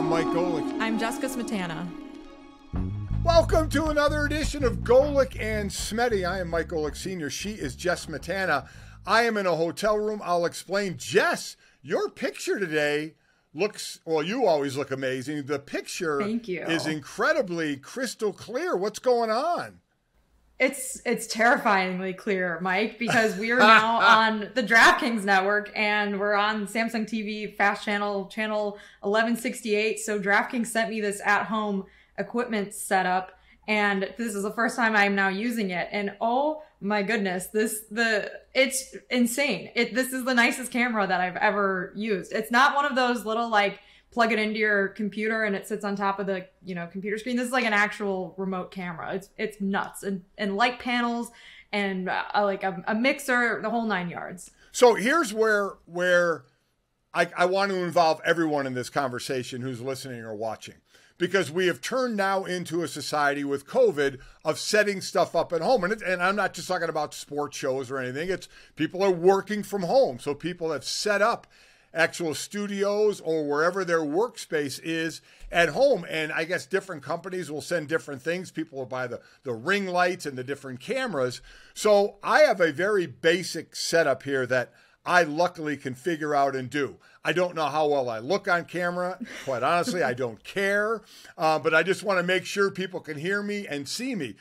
I'm Mike Golic. I'm Jessica Smetana. Welcome to another edition of Golic and Smetty. I am Mike Golic Sr. She is Jess Smetana. I am in a hotel room. I'll explain. Jess, your picture today looks well you always look amazing the picture Thank you. is incredibly crystal clear what's going on It's it's terrifyingly clear, Mike, because we are now on the DraftKings network and we're on Samsung TV Fast Channel channel 1168. So DraftKings sent me this at-home equipment setup and this is the first time I'm now using it and oh my goodness, this the it's insane. It this is the nicest camera that I've ever used. It's not one of those little like plug it into your computer and it sits on top of the you know computer screen this is like an actual remote camera it's it's nuts and and light panels and uh, like a, a mixer the whole nine yards so here's where where I, I want to involve everyone in this conversation who's listening or watching because we have turned now into a society with COVID of setting stuff up at home. And, it, and I'm not just talking about sports shows or anything. It's people are working from home. So people have set up actual studios or wherever their workspace is at home. And I guess different companies will send different things. People will buy the, the ring lights and the different cameras. So I have a very basic setup here that I luckily can figure out and do. I don't know how well I look on camera. Quite honestly, I don't care. Uh, but I just want to make sure people can hear me and see me.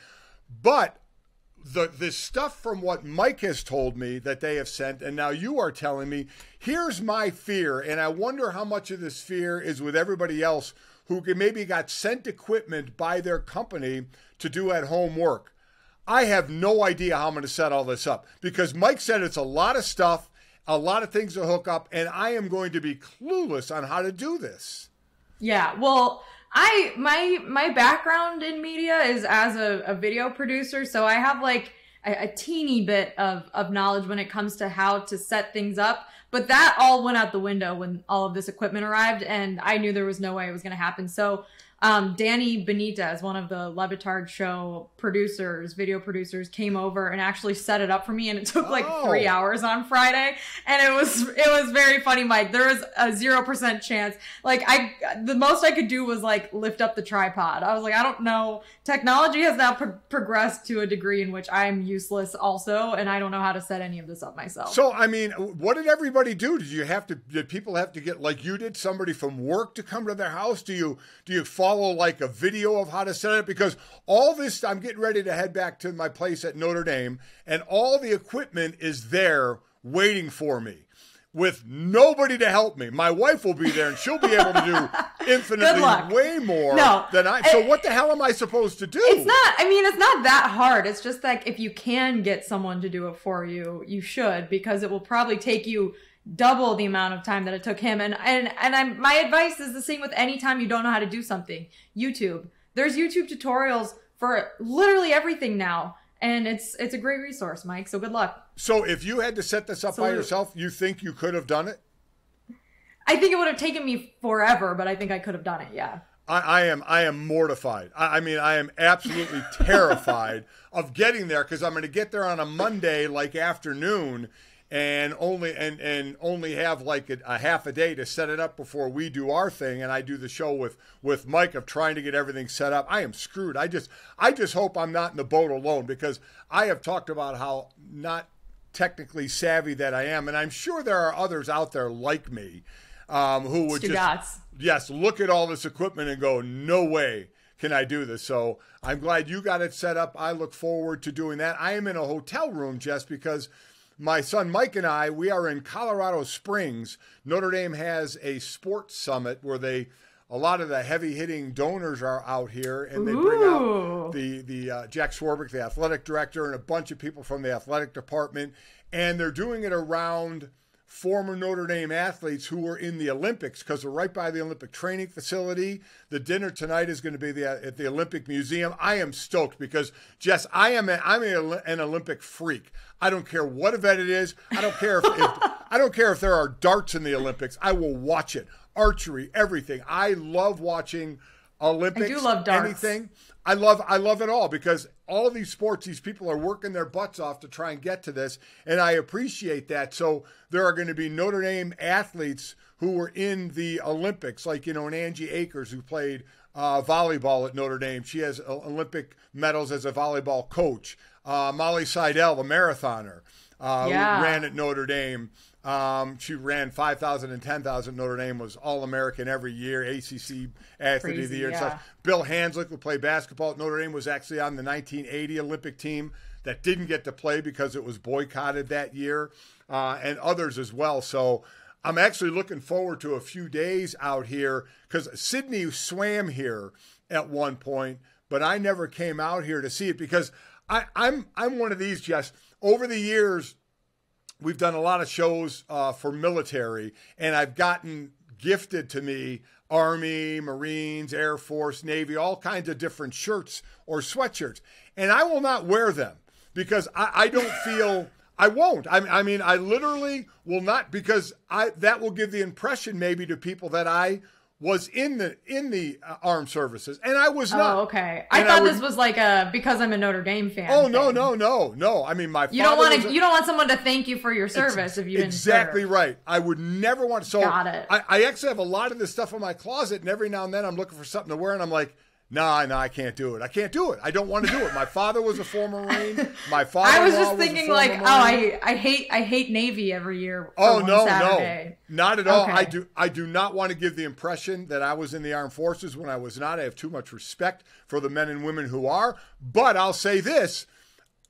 But the this stuff from what Mike has told me that they have sent, and now you are telling me, here's my fear, and I wonder how much of this fear is with everybody else who maybe got sent equipment by their company to do at home work. I have no idea how I'm going to set all this up because Mike said it's a lot of stuff a lot of things to hook up, and I am going to be clueless on how to do this. Yeah, well, I my my background in media is as a, a video producer, so I have like a, a, teeny bit of of knowledge when it comes to how to set things up. But that all went out the window when all of this equipment arrived, and I knew there was no way it was going to happen. So um, Danny Benitez, one of the Le Batard show producers, video producers, came over and actually set it up for me, and it took like Oh. three hours on Friday, and it was it was very funny, Mike. There was a zero percent chance. Like I, the most I could do was like lift up the tripod. I was like, I don't know. Technology has now pro- progressed to a degree in which I'm useless, also, and I don't know how to set any of this up myself. So, I mean, what did everybody do? Did you have to? Did people have to get like you did? Somebody from work to come to their house? Do you do you follow like a video of how to set it? Because all this, I'm getting ready to head back to my place at Notre Dame, and all the equipment is there waiting for me. With nobody to help me, my wife will be there, and she'll be able to do infinitely way more No. than I. So, what the hell am I supposed to do? It's not, I mean, it's not that hard. It's just like if you can get someone to do it for you, you should because it will probably take you double the amount of time that it took him. And and and I'm my advice is the same with any time you don't know how to do something. YouTube. There's YouTube tutorials for literally everything now. And it's it's a great resource, Mike. So good luck. So, if you had to set this up by yourself, you think you could have done it? I think it would have taken me forever, but I think I could have done it, yeah. I, I am I am mortified. I, I mean, I am absolutely terrified of getting there because I'm going to get there on a Monday like afternoon, and only and and only have like a, a half a day to set it up before we do our thing, and I do the show with with Mike of trying to get everything set up. I am screwed. I just I just hope I'm not in the boat alone because I have talked about how not technically savvy that I am, and I'm sure there are others out there like me um, who would just yes, look at all this equipment and go, no way can I do this. So I'm glad you got it set up. I look forward to doing that. I am in a hotel room just because my son Mike and I, we are in Colorado Springs. Notre Dame has a sports summit where they, a lot of the heavy hitting donors are out here and they bring out the, the uh, Jack Swarbrick, the athletic director, and a bunch of people from the athletic department. And they're doing it around former Notre Dame athletes who were in the Olympics because they're right by the Olympic training facility. The dinner tonight is going to be the, at the Olympic Museum. I am stoked because Jess, I am a, I'm a, an Olympic freak. I don't care what event it is. I don't care if, if I don't care if there are darts in the Olympics. I will watch it. Archery, everything. I love watching Olympics, I do love darts. anything. I love I love it all because all these sports, these people are working their butts off to try and get to this, and I appreciate that. So there are going to be Notre Dame athletes who were in the Olympics, like you know, an Angie Akers who played uh, volleyball at Notre Dame. She has Olympic medals as a volleyball coach. Uh, Molly Seidel, the marathoner, uh, Yeah. ran at Notre Dame. Um, she ran 5,000 and 10,000. Notre Dame was All American every year, ACC Athlete of the Crazy, Year. and yeah. stuff. Bill Hanzlik, would play basketball Notre Dame, was actually on the 1980 Olympic team that didn't get to play because it was boycotted that year, uh, and others as well. So I'm actually looking forward to a few days out here because Sydney swam here at one point, but I never came out here to see it because I, I'm I'm one of these, Jess. Over the years, we've done a lot of shows uh, for military, and I've gotten gifted to me Army, Marines, Air Force, Navy, all kinds of different shirts or sweatshirts, and I will not wear them because I, I don't feel. I won't. I, I mean, I literally will not because I that will give the impression maybe to people that I was in the in the uh, armed services, and I was not. Oh, okay. I And I thought would- this was like a because I'm a Notre Dame fan. Oh no thing. no no no! I mean, my You don't want to. You don't want someone to thank you for your service if you didn't exactly serve. right. I would never want so. Got it. I, I actually have a lot of this stuff in my closet, and every now and then I'm looking for something to wear, and I'm like, nah, nah, I can't do it. I can't do it. I don't want to do it. My father was a former Marine. My father. I was just thinking like, oh, I I hate I hate Navy every year. Oh no, Saturday. no, not at all. Okay. I do. I do not want to give the impression that I was in the armed forces when I was not. I have too much respect for the men and women who are. But I'll say this,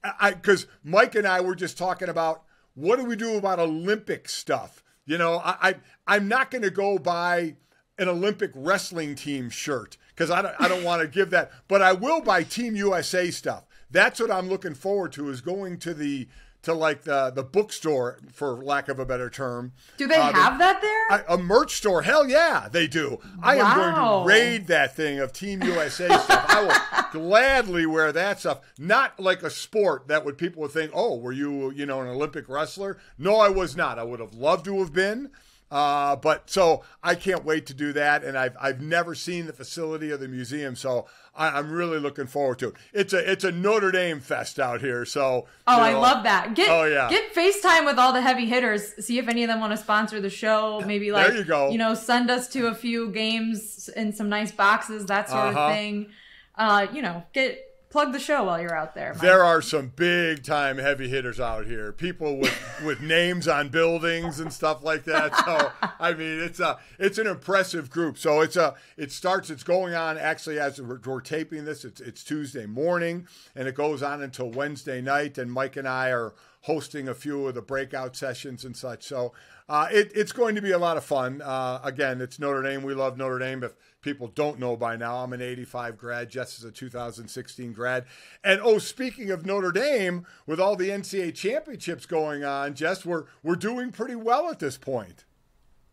I because Mike and I were just talking about what do we do about Olympic stuff. You know, I, I I'm not going to go buy an Olympic wrestling team shirt because I don't, I don't want to give that, but I will buy Team USA stuff. That's what I'm looking forward to is going to the to like the the bookstore for lack of a better term. Do they Uh, have that there? I- a merch store? Hell yeah, they do. I am going to raid that thing of Team USA stuff. I will gladly wear that stuff. Not like a sport that would people would think, oh, were you you know an Olympic wrestler? No, I was not. I would have loved to have been. Uh, but so I can't wait to do that, and I've I've never seen the facility of the museum, so I, I'm really looking forward to it. It's a it's a Notre Dame fest out here, so Oh, you I love that. Get Oh, yeah. get FaceTime with all the heavy hitters. See if any of them want to sponsor the show. Maybe like there you go. you know, send us to a few games in some nice boxes, that sort Uh-huh. of thing. Uh, you know, get plug the show while you're out there. Mike. There are some big time heavy hitters out here. People with, with names on buildings and stuff like that. So I mean, it's a it's an impressive group. So it's a it starts. It's going on actually as we're, we're taping this. It's it's Tuesday morning and it goes on until Wednesday night. And Mike and I are hosting a few of the breakout sessions and such. So uh, it, it's going to be a lot of fun. Uh, again, it's Notre Dame. We love Notre Dame. If people don't know by now, I'm an 85 grad. Jess is a 2016 grad. And oh, speaking of Notre Dame, with all the NCAA championships going on, Jess, we're we're doing pretty well at this point.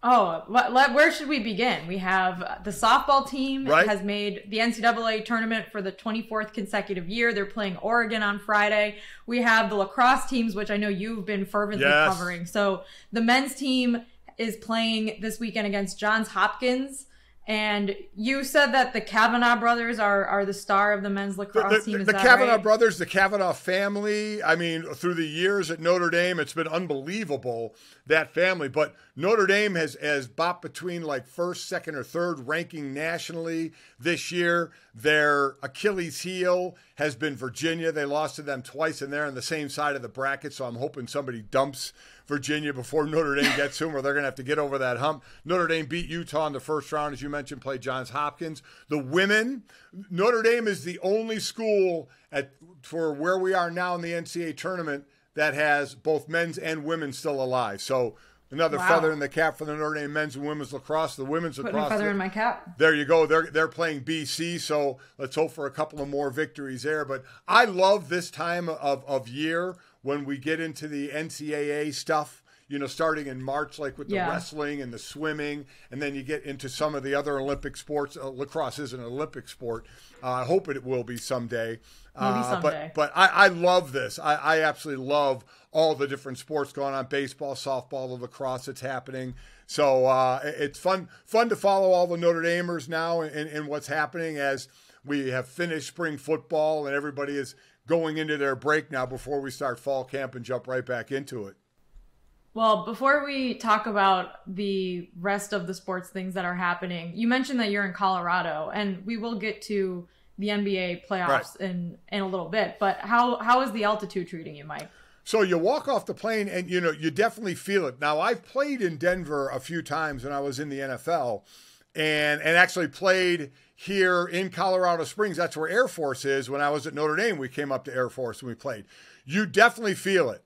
Oh, where should we begin? We have uh, the softball team Right. has made the NCAA tournament for the 24th consecutive year. They're playing Oregon on Friday. We have the lacrosse teams, which I know you've been fervently Yes. covering. So the men's team is playing this weekend against Johns Hopkins. And you said that the Kavanagh brothers are, are the star of the men's The, lacrosse the, team. Is the Kavanagh right? brothers, the Kavanagh family. I mean, through the years at Notre Dame, it's been unbelievable that family. But Notre Dame has has bopped between like first, second, or third ranking nationally this year. Their Achilles heel has been Virginia. They lost to them twice, and they're on the same side of the bracket. So I'm hoping somebody dumps Virginia before Notre Dame gets to them, or they're going to have to get over that hump. Notre Dame beat Utah in the first round, as you mentioned, played Johns Hopkins. The women, Notre Dame is the only school at for where we are now in the NCAA tournament that has both men's and women still alive. So another Wow. feather in the cap for the Notre Dame men's and women's lacrosse. The women's Putting a lacrosse. feather in my cap. There you go. They're they're playing BC, so let's hope for a couple of more victories there. But I love this time of, of year when we get into the NCAA stuff. you know, starting in March, like with the Yeah. wrestling and the swimming, and then you get into some of the other Olympic sports. Uh, lacrosse is an Olympic sport. Uh, I hope it will be someday. Maybe Uh, someday. But but I, I love this. I, I absolutely love all the different sports going on: baseball, softball, the lacrosse that's happening. So uh, it's fun fun to follow all the Notre Damers now and, and what's happening as we have finished spring football and everybody is going into their break now before we start fall camp and jump right back into it. Well, before we talk about the rest of the sports things that are happening, you mentioned that you're in Colorado, and we will get to the NBA playoffs in in a little bit. But how how is the altitude treating you, Mike? So you walk off the plane and you know you definitely feel it. Now I've played in Denver a few times when I was in the NFL and and actually played here in Colorado Springs. That's where Air Force is. When I was at Notre Dame, we came up to Air Force and we played. You definitely feel it.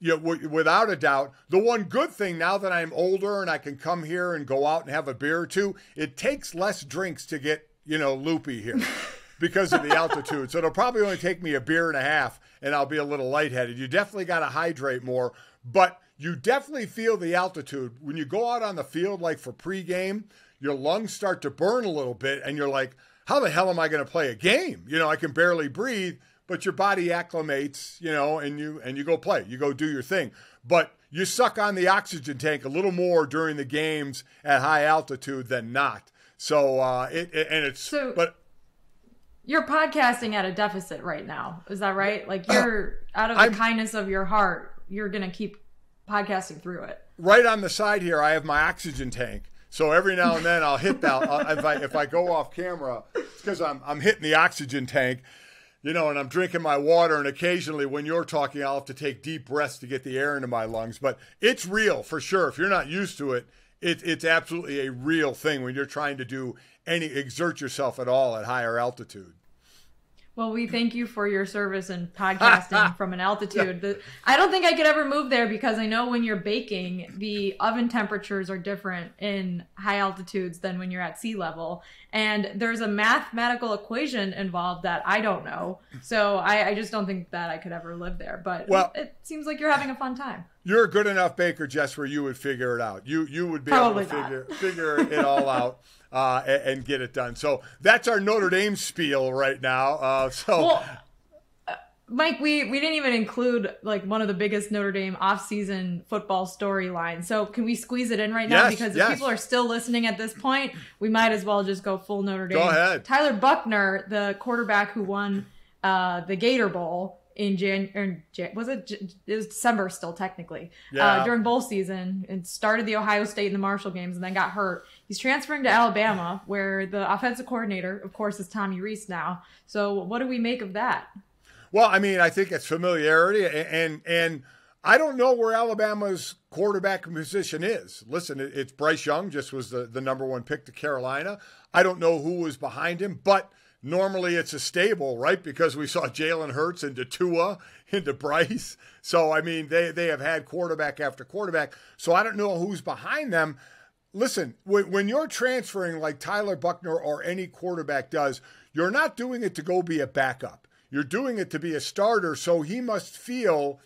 You know, w- without a doubt. The one good thing now that I'm older and I can come here and go out and have a beer or two, it takes less drinks to get, you know, loopy here because of the altitude. So it'll probably only take me a beer and a half and I'll be a little lightheaded. You definitely got to hydrate more, but you definitely feel the altitude. When you go out on the field, like for pregame, your lungs start to burn a little bit and you're like, how the hell am I going to play a game? You know, I can barely breathe, but your body acclimates, you know, and you and you go play. You go do your thing. But you suck on the oxygen tank a little more during the games at high altitude than not. So uh it, it and it's So- but You're podcasting at a deficit right now. Is that right? Like you're out of the I'm- kindness of your heart, you're gonna keep podcasting through it. right on the side here, I have my oxygen tank. So every now and then I'll hit that. If I if I go off camera, it's because I'm I'm hitting the oxygen tank, you know, and I'm drinking my water. And occasionally, when you're talking, I'll have to take deep breaths to get the air into my lungs. But it's real for sure. If you're not used to it, it it's absolutely a real thing when you're trying to do any exert yourself at all at higher altitude. Well, we thank you for your service in podcasting from an altitude. The, I don't think I could ever move there because I know when you're baking, the oven temperatures are different in high altitudes than when you're at sea level. And there's a mathematical equation involved that I don't know. So I, I just don't think that I could ever live there. But Well- it seems like you're having a fun time. You're a good enough baker, Jess, where you would figure it out. You you would be Probably able to not. figure figure it all out uh, and, and get it done. So that's our Notre Dame spiel right now. Uh, so Well, uh, Mike, we, we didn't even include like one of the biggest Notre Dame off-season football storylines. So can we squeeze it in right now? Yes, because if yes. people are still listening at this point, we might as well just go full Notre Dame. Go ahead. Tyler Buchner, the quarterback who won uh, the Gator Bowl in Jan, or in Jan was it? J- It was December still technically Yeah. uh, during bowl season and started the Ohio State and the Marshall games and then got hurt. He's transferring to Alabama, where the offensive coordinator, of course, is Tommy Rees now. So what do we make of that? Well, I mean, I think it's familiarity, and and, and I don't know where Alabama's quarterback position is. Listen, it's Bryce Young, just was the, the number one pick to Carolina. I don't know who was behind him, but normally it's a stable, right? Because we saw Jalen Hurts into Tua, into Bryce. So I mean, they they have had quarterback after quarterback. So I don't know who's behind them. Listen, when, when you're transferring like Tyler Buchner or any quarterback does, you're not doing it to go be a backup. You're doing it to be a starter. So he must feel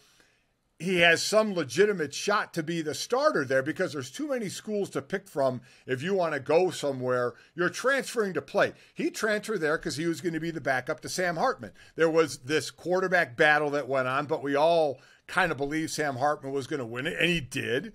he has some legitimate shot to be the starter there because there's too many schools to pick from if you want to go somewhere. You're transferring to play. He transferred there because he was going to be the backup to Sam Hartman. There was this quarterback battle that went on, but we all kind of believed Sam Hartman was going to win it, and he did.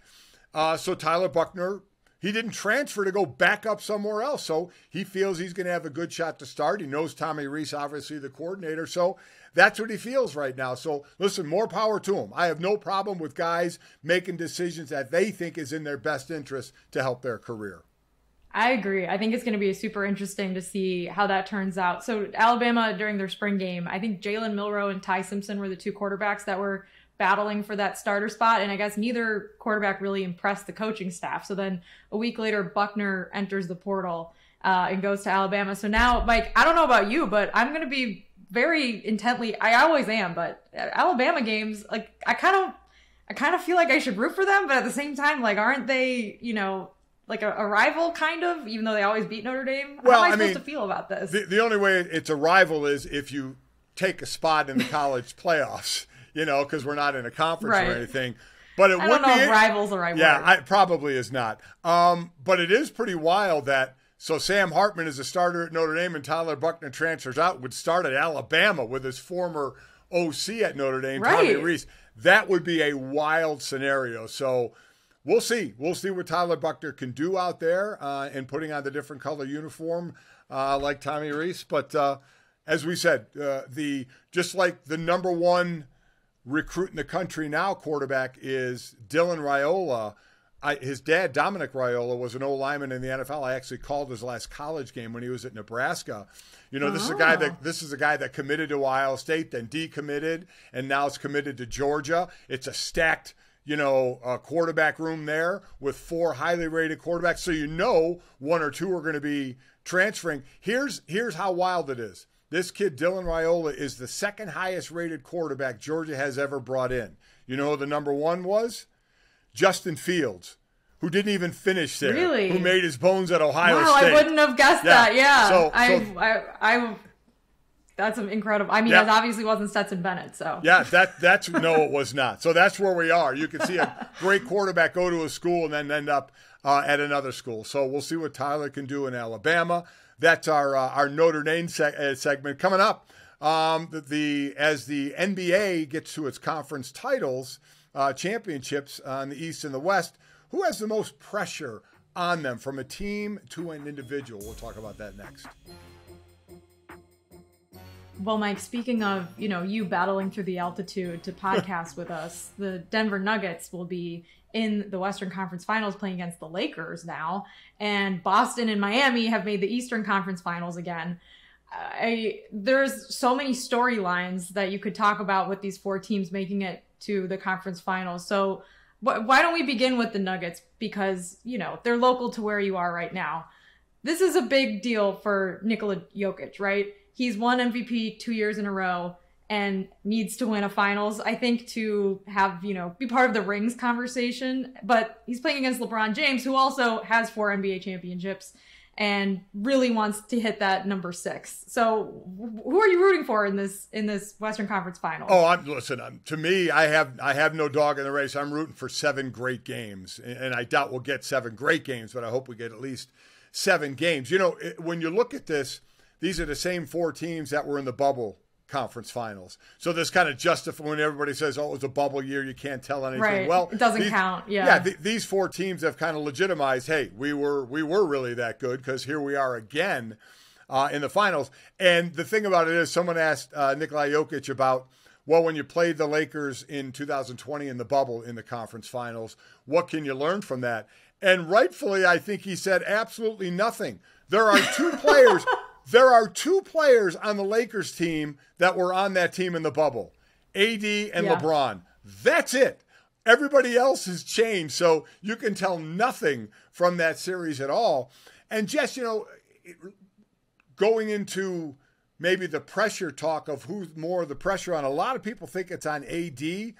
Uh, so Tyler Buchner, he didn't transfer to go back up somewhere else. So he feels he's going to have a good shot to start. He knows Tommy Rees, obviously the coordinator. So that's what he feels right now. So listen, more power to him. I have no problem with guys making decisions that they think is in their best interest to help their career. I agree. I think it's going to be super interesting to see how that turns out. So Alabama during their spring game, I think Jalen Milroe and Ty Simpson were the two quarterbacks that were battling for that starter spot, and I guess neither quarterback really impressed the coaching staff. So then a week later, Buchner enters the portal uh, and goes to Alabama. So now, Mike, I don't know about you, but I'm going to be very intently. I always am, but Alabama games, like I kind of, I kind of feel like I should root for them, but at the same time, like aren't they, you know? Like a, a rival, kind of, even though they always beat Notre Dame. How Well, am I, I supposed mean, to feel about this? The, the only way it's a rival is if you take a spot in the college playoffs, you know, because we're not in a conference Right. or anything. But it I would be rival's the right yeah. I, probably is not. Um, but it is pretty wild that so Sam Hartman is a starter at Notre Dame and Tyler Buchner transfers out. Would start at Alabama with his former OC at Notre Dame, Tommy Rees. That would be a wild scenario. So we'll see. We'll see what Tyler Buchner can do out there uh, and putting on the different color uniform uh, like Tommy Rees. But uh, as we said, uh, the just like the number one recruit in the country now quarterback is Dylan Raiola. I, his dad, Dominic Raiola, was an old lineman in the NFL. I actually called his last college game when he was at Nebraska. You know, this is a guy Oh. that this is a guy that committed to Ohio State, then decommitted, and now is committed to Georgia. It's a stacked, you know, uh, quarterback room there with four highly rated quarterbacks. So you know one or two are going to be transferring. Here's here's how wild it is. This kid, Dylan Raiola, is the second highest rated quarterback Georgia has ever brought in. You know who the number one was? Justin Fields, who didn't even finish there. Really? Who made his bones at Ohio wow, State. I wouldn't have guessed Yeah. that. Yeah, So- I, so- I, I, that's incredible. I mean, Yeah. that obviously wasn't Stetson Bennett. So Yeah, that that's no, it was not. So that's where we are. You can see a great quarterback go to a school and then end up uh, at another school. So we'll see what Tyler can do in Alabama. That's our uh, our Notre Dame seg- uh, segment coming up. Um, the, the as the NBA gets to its conference titles, uh, championships on the East and the West, who has the most pressure on them from a team to an individual? We'll talk about that next. Well, Mike, speaking of, you know, you battling through the altitude to podcast with us, the Denver Nuggets will be in the Western Conference Finals playing against the Lakers now, and Boston and Miami have made the Eastern Conference Finals again. I there's so many storylines that you could talk about with these four teams making it to the conference finals. So wh- why don't we begin with the Nuggets because, you know, they're local to where you are right now. This is a big deal for Nikola Jokic, right? He's won MVP 2 years in a row and needs to win a finals, I think, to have, you know, be part of the rings conversation. But he's playing against LeBron James, who also has four NBA championships and really wants to hit that number six. So who are you rooting for in this in this Western Conference final? Oh, I'm listen. I'm, to me, I have I have no dog in the race. I'm rooting for seven great games, and, and I doubt we'll get seven great games, but I hope we get at least seven games. You know, when you look at this, these are the same four teams that were in the bubble conference finals. So this kind of justifies when everybody says, "Oh, it was a bubble year. You can't tell anything." Right. Well, It doesn't these- count. Yeah. Yeah. th- these four teams have kind of legitimized. Hey, we were we were really that good because here we are again uh, in the finals. And the thing about it is, someone asked uh, Nikolai Jokic about. Well, when you played the Lakers in 2020 in the bubble in the conference finals, what can you learn from that? And rightfully, I think he said absolutely nothing. There are two players. There are two players on the Lakers team that were on that team in the bubble AD and Yeah. LeBron. That's it. Everybody else has changed. So you can tell nothing from that series at all. And just, you know, going into maybe the pressure talk of who's more of the pressure on, a lot of people think it's on AD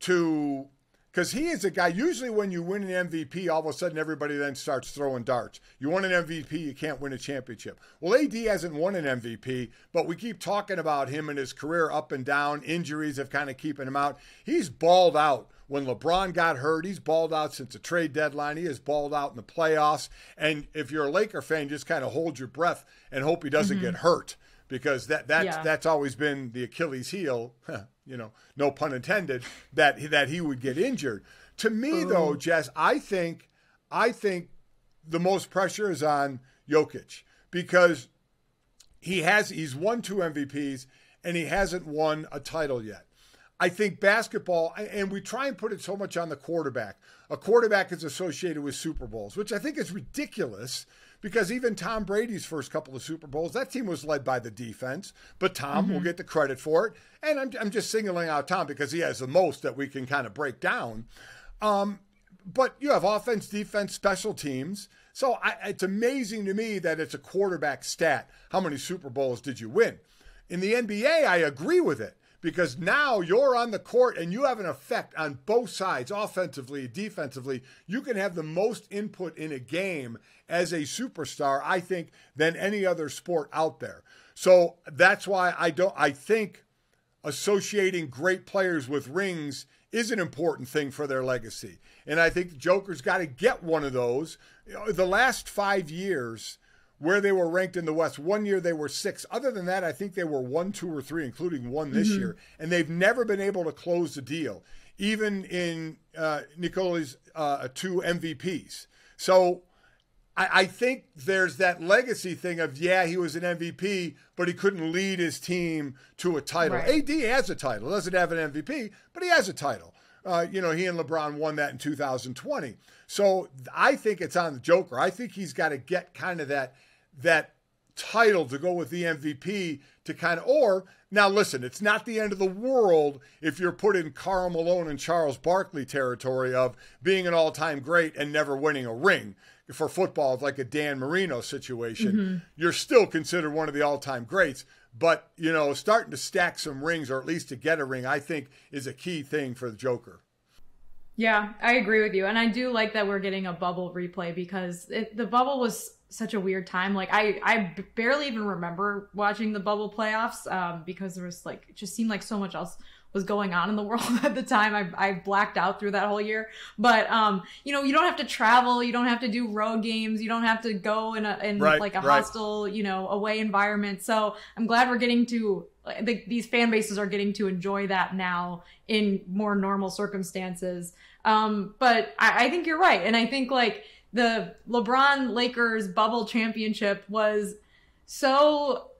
to because he is a guy. Usually, when you win an MVP, all of a sudden everybody then starts throwing darts. You won an MVP, you can't win a championship. Well, AD hasn't won an MVP, but we keep talking about him and his career up and down. Injuries have kind of keeping him out. He's balled out. When LeBron got hurt, he's balled out since the trade deadline. He has balled out in the playoffs. And if you're a Laker fan, just kind of hold your breath and hope he doesn't mm-hmm. get hurt because that that's Yeah. that's always been the Achilles heel, you know, no pun intended, that that he would get injured. To me oh. though, Jess, I think I think the most pressure is on Jokic because he has he's won two MVPs and he hasn't won a title yet. I think basketball, and we try and put it so much on the quarterback. A quarterback is associated with Super Bowls, which I think is ridiculous because even Tom Brady's first couple of Super Bowls, that team was led by the defense. But Tom will get the credit for it. And I'm, I'm just singling out Tom because he has the most that we can kind of break down. Um, but you have offense, defense, special teams. So I, it's amazing to me that it's a quarterback stat. How many Super Bowls did you win? In the NBA, I agree with it because now you're on the court and you have an effect on both sides, offensively, defensively. You can have the most input in a game as a superstar, I think, than any other sport out there. So that's why I don't. I think associating great players with rings is an important thing for their legacy. And I think Joker's got to get one of those. The last five years, where they were ranked in the West, one year they were six. Other than that, I think they were one, two, or three, including one this mm-hmm. year. And they've never been able to close the deal, even in uh, Nicoli's uh, two MVPs. So I, I think there's that legacy thing of, yeah, he was an MVP, but he couldn't lead his team to a title. Right. AD has a title, doesn't have an MVP, but he has a title. Uh, you know, he and LeBron won that in 2020. So I think it's on the Joker. I think he's got to get kind of that that title to go with the MVP to kind of or now listen, it's not the end of the world if you're put in Karl Malone and Charles Barkley territory of being an all-time great and never winning a ring for football, like a Dan Marino situation, mm-hmm. you're still considered one of the all time greats. But, you know, starting to stack some rings or at least to get a ring, I think is a key thing for the Joker. Yeah, I agree with you. And I do like that we're getting a bubble replay because it, the bubble was such a weird time. Like I, I barely even remember watching the bubble playoffs um, because there was like, it just seemed like so much else was going on in the world at the time. I, I blacked out through that whole year. But um, you know, you don't have to travel. You don't have to do road games. You don't have to go in a in right, like a right. hostile, you know, away environment. So I'm glad we're getting to the, these fan bases are getting to enjoy that now in more normal circumstances. Um, but I, I think you're right, and I think like the LeBron Lakers bubble championship was so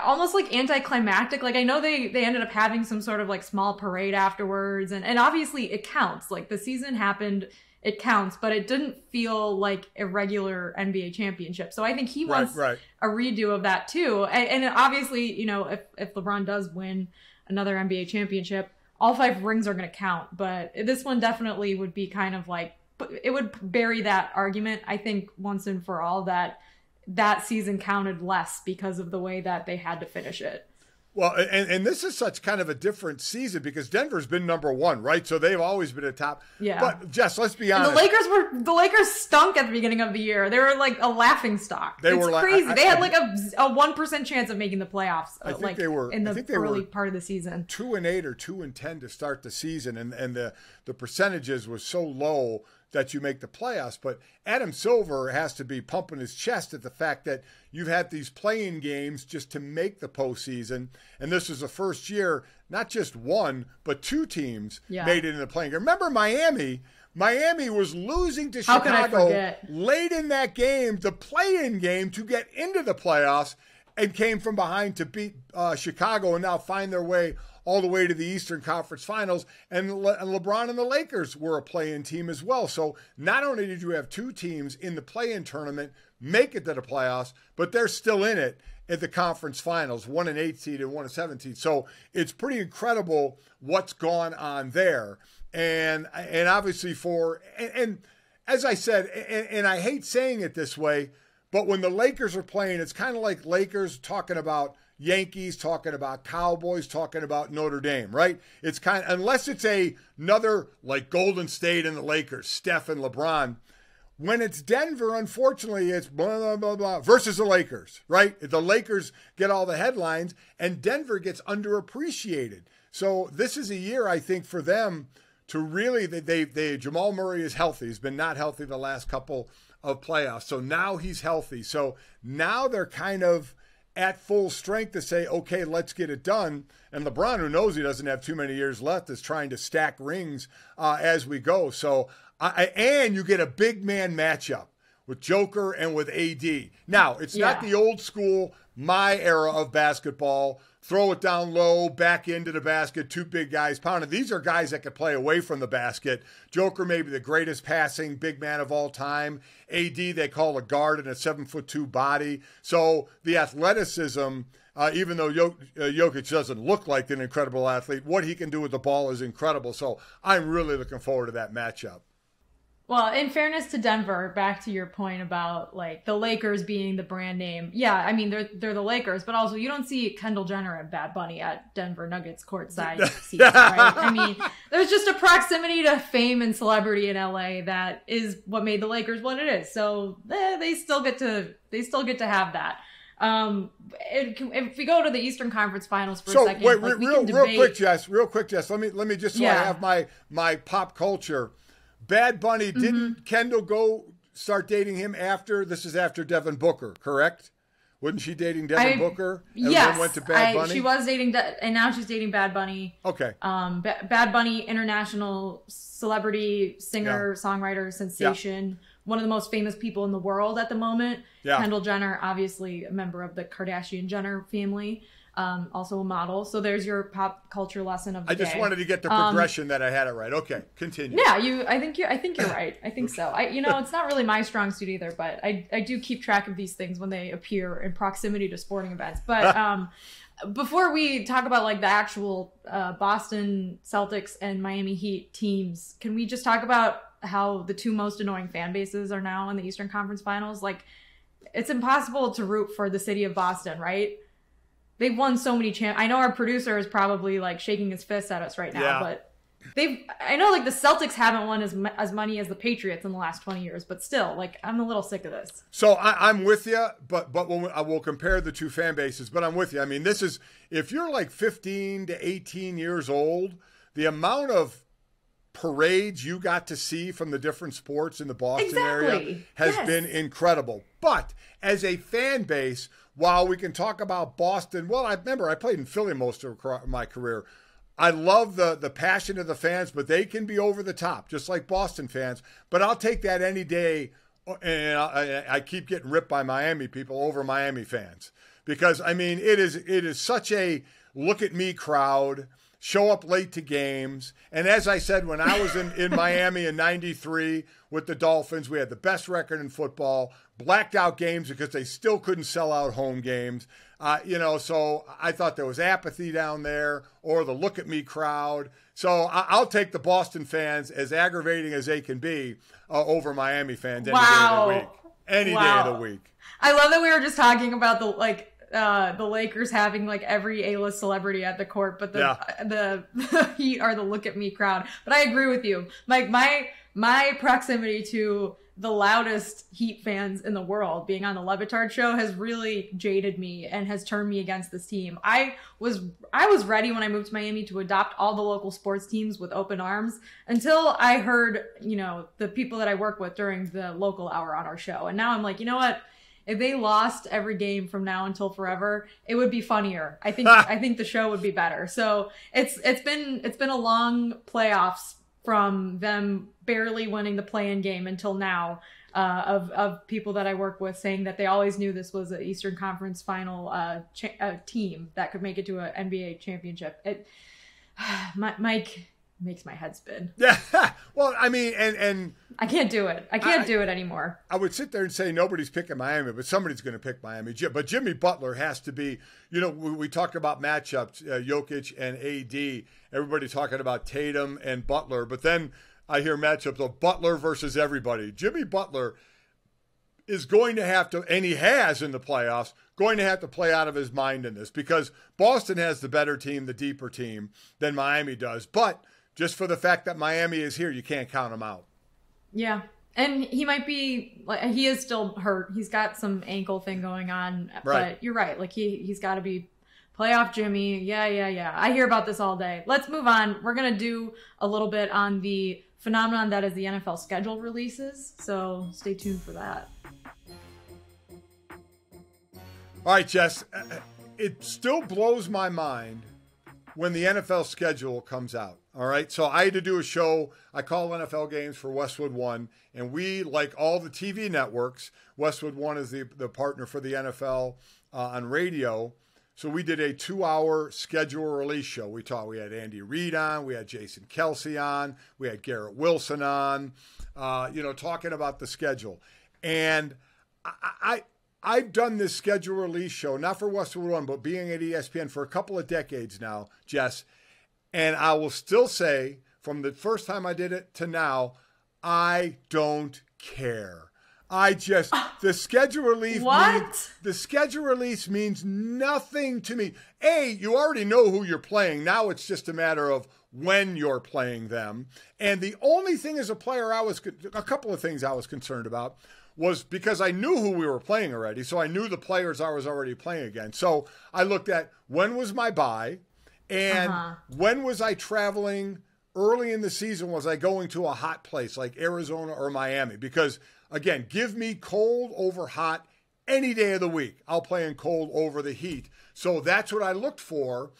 almost like anticlimactic. Like I know they they ended up having some sort of like small parade afterwards, and and obviously it counts. Like the season happened, it counts, but it didn't feel like a regular NBA championship. So I think he wants right, right. a redo of that too. And, and obviously, you know, if if LeBron does win another NBA championship, all five rings are going to count. But this one definitely would be kind of like it would bury that argument. I think once and for all that that season counted less because of the way that they had to finish it. Well, and, and this is such kind of a different season because Denver's been number one, right? So they've always been a top. Yeah. But Jess, let's be honest. And the Lakers were the Lakers stunk at the beginning of the year. They were like a laughing stock. They it's were crazy. I, they had like a a one percent chance of making the playoffs. I think like, they were in the early part of the season. Two and eight or two and ten to start the season, and and the the percentages was so low that you make the playoffs. But Adam Silver has to be pumping his chest at the fact that you've had these playing games just to make the postseason. And this was the first year, not just one, but two teams yeah. made it in the playing game. Remember Miami? Miami was losing to Chicago late in that game, the play in game to get into the playoffs, and came from behind to beat uh, Chicago and now find their way all the way to the Eastern Conference Finals. And, Le- and LeBron and the Lakers were a play in team as well. So not only did you have two teams in the play in tournament make it to the playoffs, but they're still in it at the conference finals, one and eight seed and one and 17. So it's pretty incredible what's gone on there. And, and obviously for, and, and as I said, and, and I hate saying it this way, but when the Lakers are playing, it's kind of like Lakers talking about Yankees, talking about Cowboys, talking about Notre Dame, right? It's kind of, unless it's a, another like Golden State and the Lakers, Steph and LeBron. When it's Denver, unfortunately, it's blah, blah, blah, blah, versus the Lakers, right? The Lakers get all the headlines and Denver gets underappreciated. So this is a year, I think, for them to really, they, they, they Jamal Murray is healthy. He's been not healthy the last couple of playoffs. So now he's healthy. So now they're kind of, at full strength to say, okay, let's get it done. And LeBron, who knows he doesn't have too many years left, is trying to stack rings uh, as we go. So, I, and you get a big man matchup with Joker and with AD. Now, it's yeah. not the old school, my era of basketball throw it down low, back into the basket, two big guys pounding. These are guys that could play away from the basket. Joker may be the greatest passing big man of all time. AD they call a guard and a seven foot two body. So the athleticism. Uh, even though uh, Jokic doesn't look like an incredible athlete, what he can do with the ball is incredible. So I'm really looking forward to that matchup. Well, in fairness to Denver, back to your point about like the Lakers being the brand name. Yeah, I mean they're they're the Lakers, but also you don't see Kendall Jenner and Bad Bunny at Denver Nuggets courtside seats, right? I mean, there's just a proximity to fame and celebrity in LA that is what made the Lakers what it is. So eh, they still get to they still get to have that. Um, it, if we go to the Eastern Conference Finals for so, a second, wait, like, we real, real quick, Jess. Real quick, Jess. Let me let me just so I have my my pop culture. Bad Bunny Mm-hmm. didn't Kendall go start dating him after? This is after Devin Booker, correct? Wasn't she dating Devin I- Booker? And yes, then went to Bad I- Bunny. she was dating, De- and now she's dating Bad Bunny. Okay. Um, ba- Bad Bunny, international celebrity, singer, songwriter, sensation, one of the most famous people in the world at the moment. Yeah. Kendall Jenner, obviously a member of the Kardashian Jenner family, um, also a model. So there's your pop culture lesson of the I just day. wanted to get the Um, progression that I had it right. Okay, continue. Yeah, you. I think you. I think you're right. I think so. I, you know, it's not really my strong suit either, but I, I do keep track of these things when they appear in proximity to sporting events. But um, before we talk about like the actual uh, Boston Celtics and Miami Heat teams, can we just talk about how the two most annoying fan bases are now in the Eastern Conference Finals? Like, it's impossible to root for the city of Boston, right? They've won so many champ. I know our producer is probably like shaking his fist at us right now, Yeah. but they've. I know like the Celtics haven't won as as money as the Patriots in the last twenty years, but still, like I'm a little sick of this. So I, I'm with you, but but when we, I will compare the two fan bases. But I'm with you. I mean, this is if you're like 15 to 18 years old, the amount of parades you got to see from the different sports in the Boston area has Yes. been incredible. But as a fan base, while we can talk about Boston, well, I remember I played in Philly most of my career. I love the the passion of the fans, but they can be over the top, just like Boston fans. But I'll take that any day. Uh, and I, I keep getting ripped by Miami people over Miami fans because I mean it is it is such a look at me crowd. Show up late to games, and as I said, when I was in, in Miami in '93 with the Dolphins, we had the best record in football. Blacked out games because they still couldn't sell out home games. Uh, you know, so I thought there was apathy down there, or the look at me crowd. So I, I'll take the Boston fans, as aggravating as they can be, uh, over Miami fans any Wow. day of the week. Any day of the week. I love that we were just talking about the like uh the Lakers having like every A-list celebrity at the court, but the Yeah. the, the Heat are the look at me crowd. But I agree with you. Like my my proximity to the loudest Heat fans in the world being on the Le Batard show has really jaded me and has turned me against this team. I was I was ready when I moved to Miami to adopt all the local sports teams with open arms until I heard, you know, the people that I work with during the local hour on our show. And now I'm like, you know what? If they lost every game from now until forever, it would be funnier. I think I think the show would be better. So it's it's been it's been a long playoffs from them barely winning the play-in game until now. Uh, of of people that I work with saying that they always knew this was an Eastern Conference Final uh, cha- uh, team that could make it to an NBA championship. It, Mike makes my head spin. Yeah. well, I mean, and and I can't do it. I can't I- do it anymore. I would sit there and say nobody's picking Miami, but somebody's going to pick Miami. But Jimmy Butler has to be. You know, we, we talked about matchups, uh, Jokic and AD. Everybody talking about Tatum and Butler, but then I hear matchups of Butler versus everybody. Jimmy Butler is going to have to, and he has in the playoffs, going to have to play out of his mind in this because Boston has the better team, the deeper team than Miami does. But just for the fact that Miami is here, you can't count him out. Yeah. And he might be like he is still hurt. He's got some ankle thing going on. Right. But you're right. Like he he's got to be playoff Jimmy. Yeah, yeah, yeah. I hear about this all day. Let's move on. We're going to do a little bit on the phenomenon that is the NFL schedule releases. So stay tuned for that. All right, Jess. uh, It still blows my mind when the NFL schedule comes out. All right. So I had to do a show. I call NFL games for Westwood One. And we, like all the TV networks, Westwood One is the, the partner for the NFL uh, on radio. So we did a two hour schedule release show. We taught, we had Andy Reid on, we had Jason Kelce on, we had Garrett Wilson on, uh, you know, talking about the schedule. And I, I, I've done this schedule release show, not for Westwood One, but being at ESPN for a couple of decades now, Jess. And I will still say, from the first time I did it to now, I don't care. I just ah. the schedule release. What? means- the schedule release means nothing to me. A, you already know who you're playing. Now it's just a matter of when you're playing them. And the only thing as a player, I was a couple of things I was concerned about. was because I knew who we were playing already. So I knew the players I was already playing against. So I looked at when was my bye and uh-huh. when was I traveling early in the season? Was I going to a hot place like Arizona or Miami? Because again, give me cold over hot any day of the week. I'll play in cold over the heat. So that's what I looked for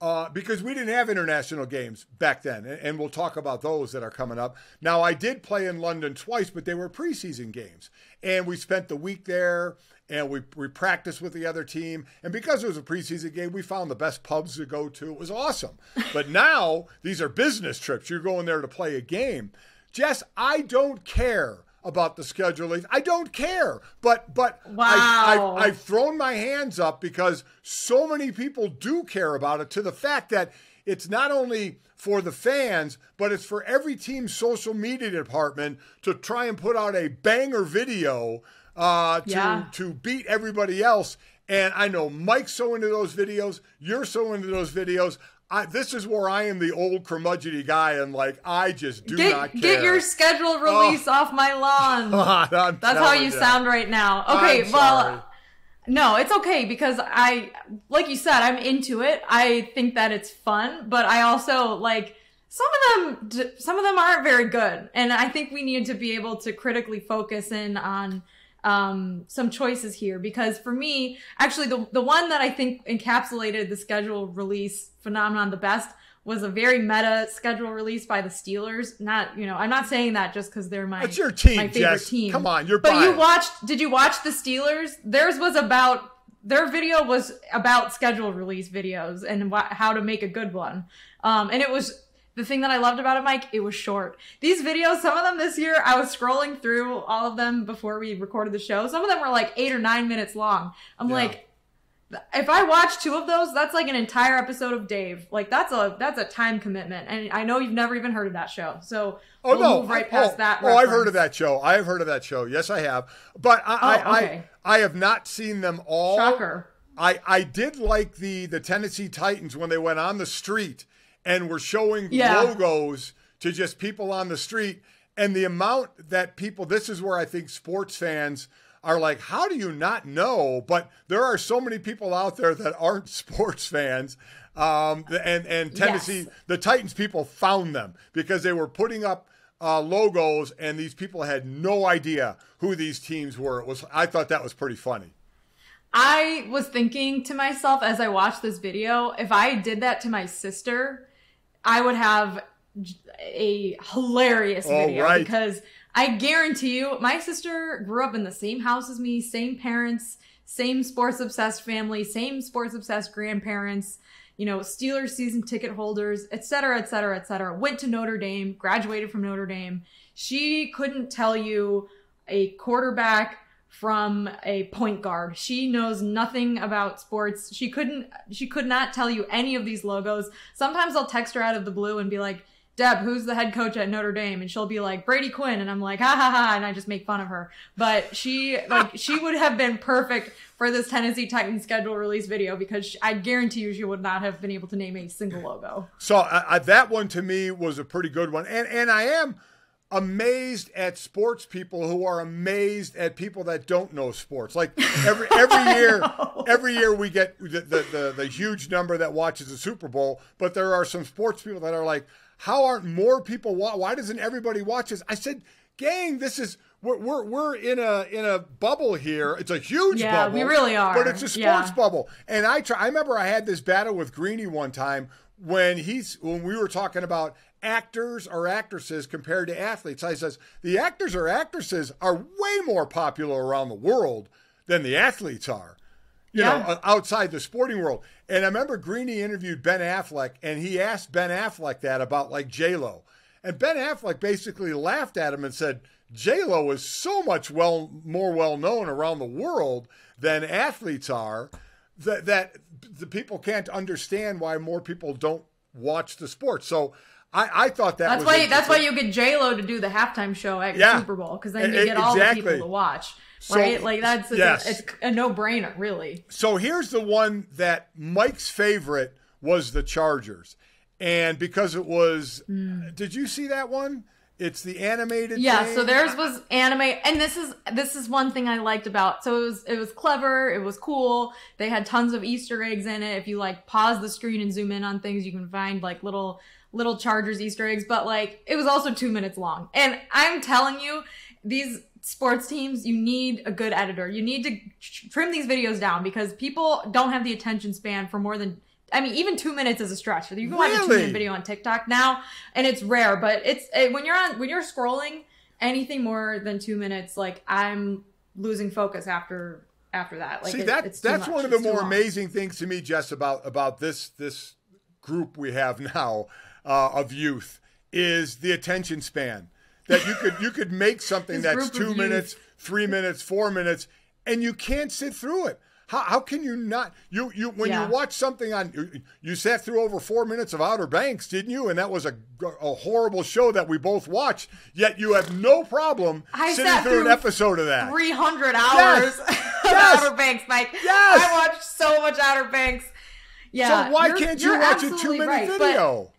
uh, because we didn't have international games back then, and we'll talk about those that are coming up. Now, I did play in London twice, but they were preseason games, and we spent the week there, and we we practiced with the other team, and because it was a preseason game, we found the best pubs to go to. It was awesome. but now these are business trips. You're going there to play a game. Jess, I don't care about the scheduling. I don't care. But but wow. I, have thrown my hands up because so many people do care about it to the fact that it's not only for the fans, but it's for every team's social media department to try and put out a banger video uh, to yeah. to beat everybody else. And I know Mike's so into those videos. You're so into those videos. I, this is where I am the old curmudgeony guy, and like I just do get, not care. Get your scheduled oh. release oh. off my lawn. God, That's how you you. sound right now. Okay, I'm well, sorry. no, it's okay because I, like you said, I'm into it. I think that it's fun, but I also like some of them. Some of them aren't very good, and I think we need to be able to critically focus in on um, some choices here because for me, actually, the the one that I think encapsulated the schedule release phenomenon the best was a very meta schedule release by the Steelers. Not, you know, I'm not saying that just because they're my your team, my favorite Jess. team. Come on, you're. But biased. you watched? Did you watch the Steelers? Theirs was about their video was about schedule release videos and wh- how to make a good one. Um, and it was the thing that I loved about it, Mike, it was short. These videos, some of them this year, I was scrolling through all of them before we recorded the show. Some of them were like eight or nine minutes long. I'm yeah. like, if I watch two of those, that's like an entire episode of Dave. Like that's a that's a time commitment, and I know you've never even heard of that show. So oh we'll no, move right past oh, that. Oh, reference. I've heard of that show. I have heard of that show. Yes, I have. But I oh, I, okay. I, I have not seen them all. Shocker. I I did like the the Tennessee Titans when they went on the street and we're showing yeah. logos to just people on the street. And the amount that people, this is where I think sports fans are like, how do you not know? But there are so many people out there that aren't sports fans. Um, and, and Tennessee, yes. the Titans people found them because they were putting up uh, logos and these people had no idea who these teams were. It was, I thought that was pretty funny. I was thinking to myself as I watched this video, if I did that to my sister, I would have a hilarious video right. because I guarantee you, my sister grew up in the same house as me, same parents, same sports obsessed family, same sports obsessed grandparents, you know, Steelers season ticket holders, et cetera, et cetera, et cetera. Went to Notre Dame, graduated from Notre Dame. She couldn't tell you a quarterback from a point guard. She knows nothing about sports. She couldn't she could not tell you any of these logos. Sometimes I'll text her out of the blue and be like, Deb, who's the head coach at Notre Dame? And she'll be like, Brady Quinn. And I'm like, ha ha ha. And I just make fun of her. But she, like, she would have been perfect for this Tennessee Titans schedule release video because she, I guarantee you she would not have been able to name a single logo. So uh, that one to me was a pretty good one. And, and I am, amazed at sports people who are amazed at people that don't know sports. Like every every year, every year we get the, the, the the huge number that watches the Super Bowl, but there are some sports people that are like, how aren't more people? Wa- why doesn't everybody watch this? I said, gang, this is. We're, we're, we're in a in a bubble here. It's a huge yeah, bubble. we really are. But it's a sports yeah. bubble. And I try, I remember I had this battle with Greeny one time when he's when we were talking about actors or actresses compared to athletes. I says the actors or actresses are way more popular around the world than the athletes are. You yeah. know, outside the sporting world. And I remember Greeny interviewed Ben Affleck, and he asked Ben Affleck that about like J Lo, and Ben Affleck basically laughed at him and said J Lo is so much well more well known around the world than athletes are that that the people can't understand why more people don't watch the sport. So I, I thought that that's why that's why you get J Lo to do the halftime show at yeah. Super Bowl because then you get all the people to watch, right? So, like that's it's, yes. a, it's a no brainer, really. So here's the one that Mike's favorite was the Chargers, and because it was, mm. did you see that one? It's the animated. Yeah, thing. so theirs was anime, and this is this is one thing I liked about. So it was it was clever, it was cool. They had tons of Easter eggs in it. If you like pause the screen and zoom in on things, you can find like little little Chargers Easter eggs. But like it was also two minutes long, and I'm telling you, these sports teams, you need a good editor. You need to trim these videos down because people don't have the attention span for more than I mean, even two minutes is a stretch. You can watch a two minute video on TikTok now, and it's rare, but it's it, when you're on when you're scrolling anything more than two minutes, like I'm losing focus after after that. Like see it, that that's much. one of it's the more amazing things to me, Jess, about about this this group we have now uh, of youth is the attention span. That you could you could make something that's two minutes, three minutes, four minutes, and you can't sit through it. How, how can you not? You you when Yeah. you watch something on you, you sat through over four minutes of Outer Banks, didn't you? And that was a, a horrible show that we both watched. Yet you have no problem I sitting sat through, an episode of that. 300 hours of Yes. Outer Banks, Mike. Yes. I watched so much Outer Banks. Yeah. so why you're- can't you watch a two minute right, video?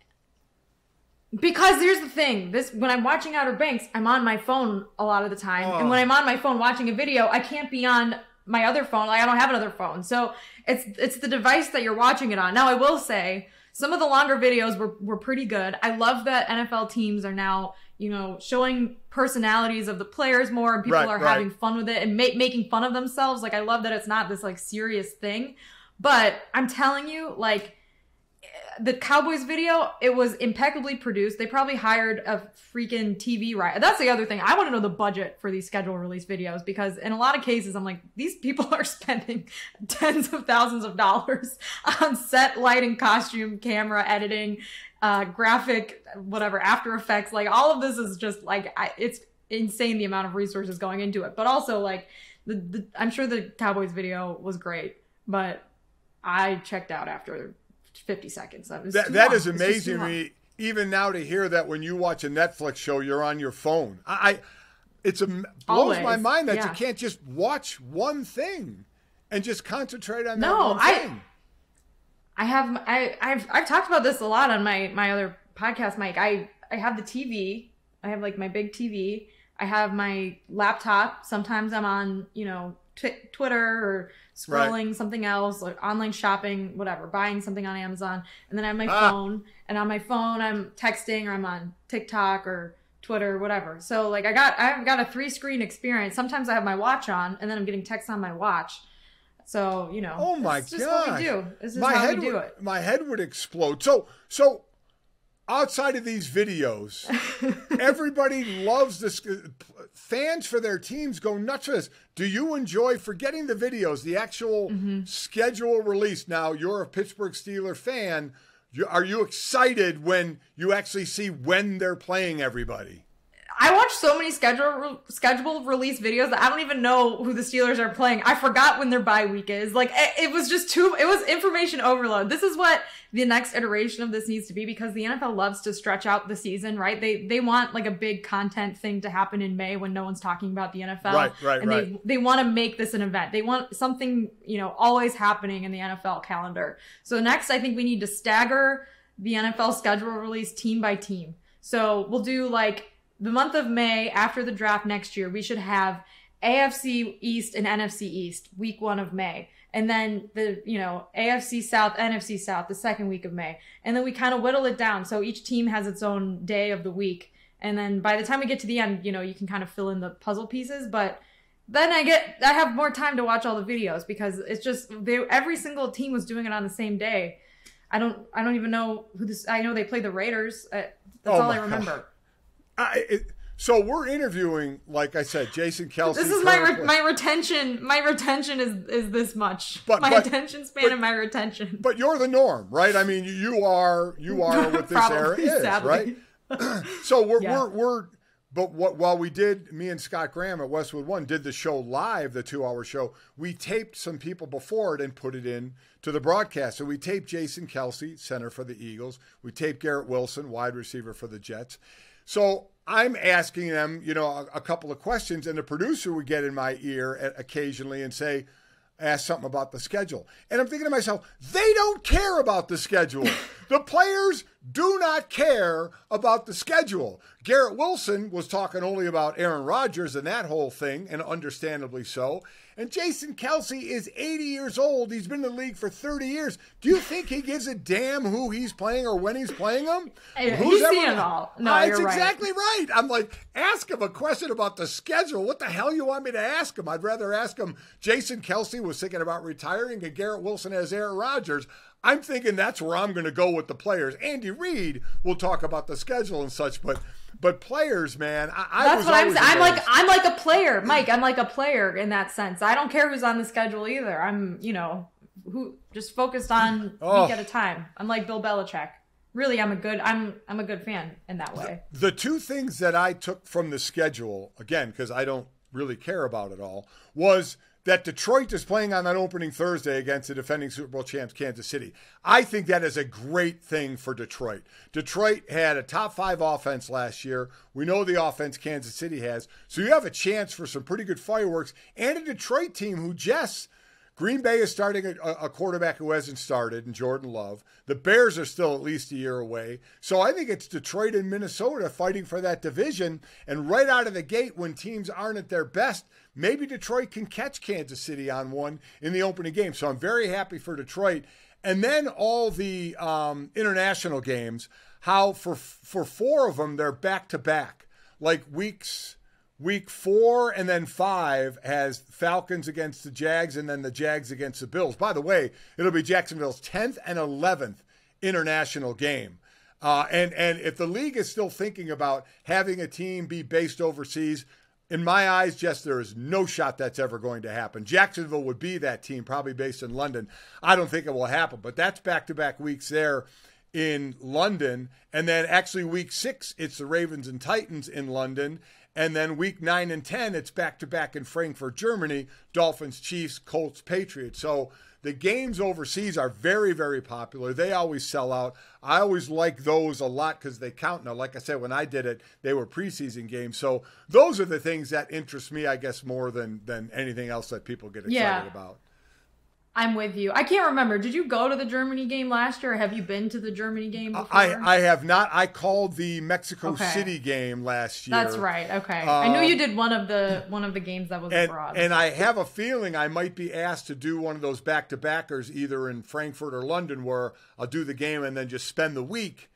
Because here's the thing, this when I'm watching Outer Banks, I'm on my phone a lot of the time, Oh. and when oh. I'm on my phone watching a video, I can't be on my other phone. Like I don't have another phone, so it's it's the device that you're watching it on. Now I will say some of the longer videos were were pretty good. I love that NFL teams are now you know showing personalities of the players more, and people Right, are right. having fun with it and make making fun of themselves. Like I love that it's not this like serious thing, but I'm telling you, like the Cowboys video, it was impeccably produced. They probably hired a freaking TV right. That's the other thing. I want to know the budget for these schedule release videos because in a lot of cases, I'm like, these people are spending tens of thousands of dollars on set lighting, costume, camera editing, uh, graphic, whatever, After Effects. Like all of this is just like I, it's insane the amount of resources going into it. But also like the, the I'm sure the Cowboys video was great, but I checked out after 50 seconds. That, was That, that is amazing to me. Even now to hear that when you watch a Netflix show, you're on your phone. I, I it's a blows Always, my mind that you can't just watch one thing and just concentrate on that No, one I- thing. I have I I've I've talked about this a lot on my my other podcast, Mike. I I have the TV. I have like my big TV. I have my laptop. Sometimes I'm on you know tw- Twitter or scrolling something else, like online shopping, whatever, buying something on Amazon, and then I have my Ah. phone. And on my phone, I'm texting or I'm on TikTok or Twitter, whatever. So like I got I've got a three screen experience. Sometimes I have my watch on, and then I'm getting texts on my watch. So you know, Oh my god, just what we do. This is my how head we do would, it. My head would explode. So so outside of these videos, everybody loves this. Fans for their teams go nuts for this. Do you enjoy forgetting the videos, the actual Mm-hmm. schedule release? Now you're a Pittsburgh Steeler fan. You, are you excited when you actually see when they're playing everybody? I watch so many schedule scheduled release videos that I don't even know who the Steelers are playing. I forgot when their bye week is. Like it, it was just too. It was information overload. This is what the next iteration of this needs to be because the NFL loves to stretch out the season. Right? They they want like a big content thing to happen in May when no one's talking about the NFL. Right, right, and right. they they want to make this an event. They want something you know always happening in the NFL calendar. So next, I think we need to stagger the NFL schedule release team by team. So we'll do like the month of May after the draft next year, we should have AFC East and NFC East week one of May. And then the, you know, AFC South, NFC South the second week of May. And then we kind of whittle it down. So each team has its own day of the week. And then by the time we get to the end, you know, you can kind of fill in the puzzle pieces. But then I get, I have more time to watch all the videos because it's just, they, every single team was doing it on the same day. I don't, I don't even know who this, I know they played the Raiders. Uh, that's Oh all I remember. I, it, so we're interviewing, like I said, Jason Kelce. This is my re- my retention. My retention is is this much. But- my but- attention span but- and my retention. But you're the norm, right? I mean, you are you are what this era is, sadly. right? So we're Yeah. we're we're but what while we did me and Scott Graham at Westwood One did the show live, the two hour show, we taped some people before it and put it in to the broadcast. So we taped Jason Kelce, center for the Eagles. We taped Garrett Wilson, wide receiver for the Jets. So I'm asking them, you know, a, a couple of questions, and the producer would get in my ear a- occasionally and say, ask something about the schedule. And I'm thinking to myself, they don't care about the schedule. The players do not care about the schedule. Garrett Wilson was talking only about Aaron Rodgers and that whole thing, and understandably so. And Jason Kelce is 80 years old. He's been in the league for 30 years. Do you think he gives a damn who he's playing or when he's playing them? Hey, he's ever, it all. No, uh, you're right. exactly right. I'm like, ask him a question about the schedule. What the hell you want me to ask him? I'd rather ask him. Jason Kelce was thinking about retiring, and Garrett Wilson has Aaron Rodgers. I'm thinking that's where I'm going to go with the players. Andy Reid will talk about the schedule and such, but but players, man, I, I that's what I'm saying. I'm like I'm like a player, Mike. I'm like a player in that sense. I don't care who's on the schedule either. I'm you know who just focused on oh. week at a time. I'm like Bill Belichick. Really, I'm a good I'm I'm a good fan in that way. The, the two things that I took from the schedule again because I don't really care about it all was that Detroit is playing on that opening Thursday against the defending Super Bowl champs, Kansas City. I think that is a great thing for Detroit. Detroit had a top five offense last year. We know the offense Kansas City has. So you have a chance for some pretty good fireworks and a Detroit team who just. Green Bay is starting a, a, quarterback who hasn't started in Jordan Love. The Bears are still at least a year away. So I think it's Detroit and Minnesota fighting for that division. And right out of the gate, when teams aren't at their best, Maybe Detroit can catch Kansas City on one in the opening game. So I'm very happy for Detroit. And then all the um, international games, how for for four of them they're back to back, like weeks week four and then five has Falcons against the Jags and then the Jags against the Bills. By the way, it'll be Jacksonville's 10th and 11th international game. Uh, and and if the league is still thinking about having a team be based overseas, in my eyes, Jess, there is no shot that's ever going to happen. Jacksonville would be that team, probably based in London. I don't think it will happen, but that's back to back weeks there in London. And then actually, week six, it's the Ravens and Titans in London. And then week nine and 10, it's back to back in Frankfurt, Germany Dolphins, Chiefs, Colts, Patriots. So the games overseas are very, very popular. They always sell out. I always like those a lot because they count. Now, like I said, when I did it, they were preseason games. So those are the things that interest me, I guess, more than than anything else that people get excited yeah. about. I'm with you. I can't remember. Did you go to the Germany game last year? Or have you been to the Germany game before? I, I have not. I called the Mexico okay. City game last year. That's right. Okay. Um, I knew you did one of the one of the games that was and, abroad. And I have a feeling I might be asked to do one of those back to backers either in Frankfurt or London where I'll do the game and then just spend the week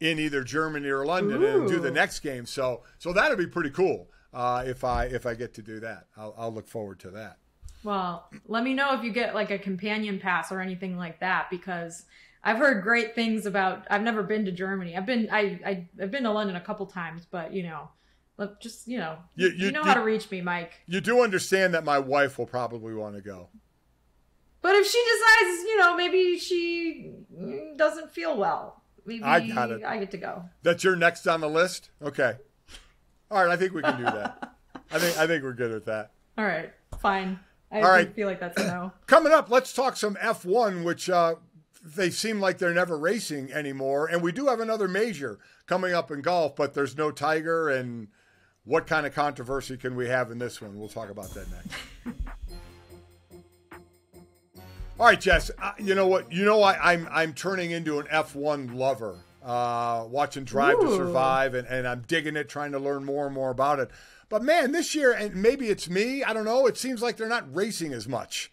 in either Germany or London Ooh. and do the next game. So so that'll be pretty cool uh, if I if I get to do that. I'll, I'll look forward to that. Well, let me know if you get like a companion pass or anything like that because I've heard great things about. I've never been to Germany. I've been I, I have been to London a couple times, but you know, just you know, you, you, you know how to reach me, Mike. You do understand that my wife will probably want to go. But if she decides, you know, maybe she doesn't feel well, maybe I got it. I get to go. That's your next on the list. Okay. All right, I think we can do that. I think I think we're good with that. All right, fine. I All right. feel like that's a no. Coming up, let's talk some F1, which uh, they seem like they're never racing anymore. And we do have another major coming up in golf, but there's no Tiger. And what kind of controversy can we have in this one? We'll talk about that next. All right, Jess. Uh, you know what? You know I, am I'm, I'm turning into an F1 lover. Uh, watching Drive Ooh. to Survive, and, and I'm digging it, trying to learn more and more about it. But man, this year, and maybe it's me, I don't know, it seems like they're not racing as much.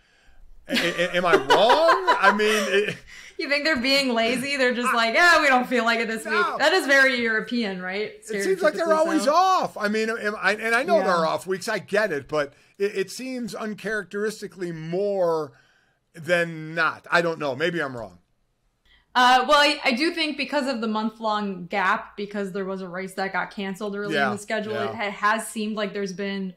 A- am I wrong? I mean, it, you think they're being lazy? They're just like, yeah, we don't feel like it this no. week. That is very European, right? It seems like they're always so. off. I mean, and I know yeah. there are off weeks. I get it, but it, it seems uncharacteristically more than not. I don't know. Maybe I'm wrong. Uh, well, I, I, do think because of the month long gap, because there was a race that got canceled early yeah, in the schedule, yeah. it ha- has seemed like there's been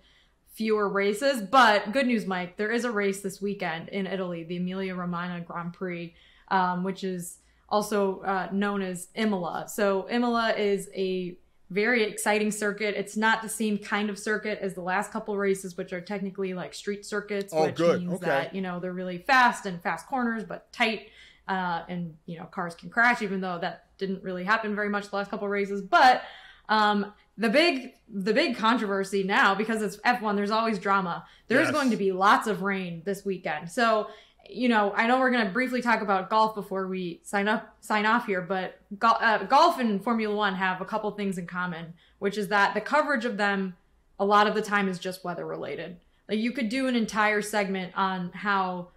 fewer races. But good news, Mike, there is a race this weekend in Italy, the Emilia Romagna Grand Prix, um, which is also uh, known as Imola. So Imola is a very exciting circuit. It's not the same kind of circuit as the last couple races, which are technically like street circuits, oh, which good. means okay. that you know they're really fast and fast corners, but tight uh, and you know cars can crash, even though that didn't really happen very much the last couple races. But um, the big the big controversy now because it's F1, there's always drama. There's yes. going to be lots of rain this weekend, so you know, I know we're going to briefly talk about golf before we sign up sign off here, but go- uh, golf and Formula 1 have a couple things in common, which is that the coverage of them a lot of the time is just weather related. Like you could do an entire segment on how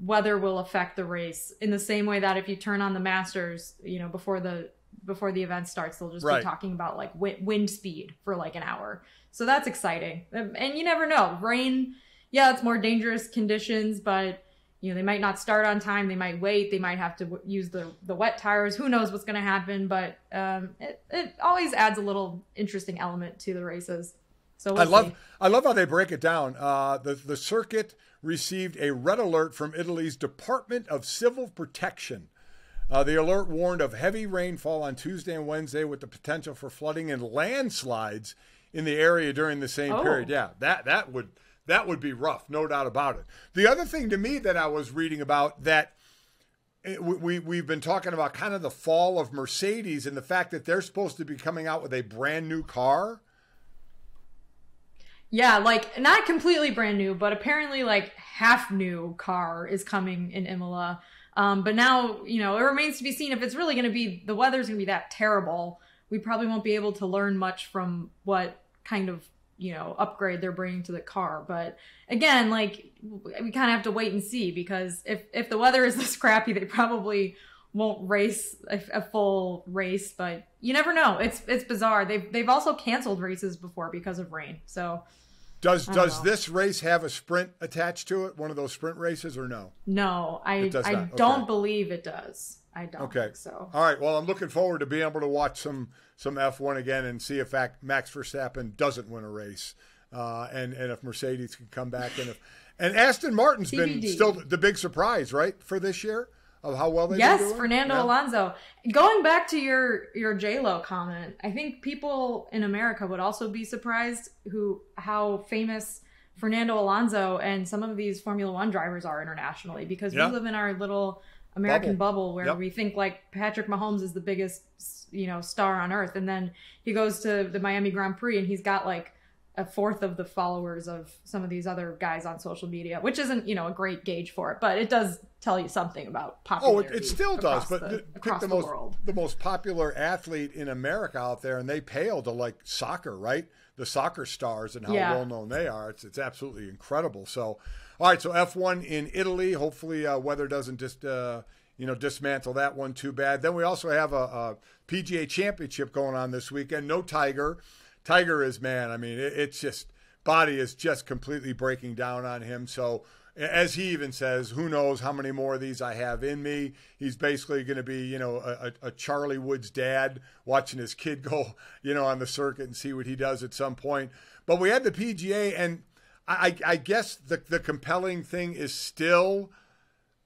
weather will affect the race in the same way that if you turn on the Masters, you know, before the before the event starts, they'll just Right. be talking about like wind, wind speed for like an hour. So that's exciting. And you never know. Rain, yeah, it's more dangerous conditions, but you know, they might not start on time. They might wait. They might have to w- use the the wet tires. Who knows what's going to happen? But um, it it always adds a little interesting element to the races. So we'll I love see. I love how they break it down. Uh, the the circuit received a red alert from Italy's Department of Civil Protection. Uh, the alert warned of heavy rainfall on Tuesday and Wednesday, with the potential for flooding and landslides in the area during the same Oh. period. Yeah, that that would that would be rough, no doubt about it. The other thing to me that I was reading about that eh, we, we we've been talking about kind of the fall of Mercedes and the fact that they're supposed to be coming out with a brand new car. Yeah, like not completely brand new, but apparently like half new car is coming in Imola. Um, but now, you know, it remains to be seen if it's really going to be the weather's going to be that terrible. We probably won't be able to learn much from what kind of you know upgrade they're bringing to the car. But again, like we kind of have to wait and see because if if the weather is this crappy, they probably won't race a, a full race. But you never know. It's it's bizarre. They've they've also canceled races before because of rain. So. Does does know. this race have a sprint attached to it? One of those sprint races or no? No, I I not, okay. don't believe it does. I don't Okay. think so. All right. Well, I'm looking forward to being able to watch some some F1 again and see if fact Max Verstappen doesn't win a race, uh, and and if Mercedes can come back and if and Aston Martin's been still the big surprise, right, for this year of how well they Yes. Fernando Yeah. Alonso. Going back to your your J Lo comment, I think people in America would also be surprised who how famous Fernando Alonso and some of these Formula One drivers are internationally because Yeah. we live in our little American bubble, where Yep. we think like Patrick Mahomes is the biggest you know star on earth, and then he goes to the Miami Grand Prix and he's got like a fourth of the followers of some of these other guys on social media, which isn't you know a great gauge for it, but it does tell you something about Oh, popularity. it, it still does, but the, the, pick the the, most world. the most popular athlete in America out there, and they pale to like soccer, right? The soccer stars and how Yeah. well known they are. It's it's absolutely incredible. So, all right, so F1 in Italy. Hopefully, uh, weather doesn't just uh, you know dismantle that one too bad. Then we also have a, a PGA Championship going on this weekend. No Tiger. Tiger is man. I mean, it, it's just body is just completely breaking down on him. So as he even says, who knows how many more of these I have in me. He's basically going to be, you know, a, a Charlie Woods dad watching his kid go, you know, on the circuit and see what he does at some point. But we had the PGA, and I, I guess the, the compelling thing is still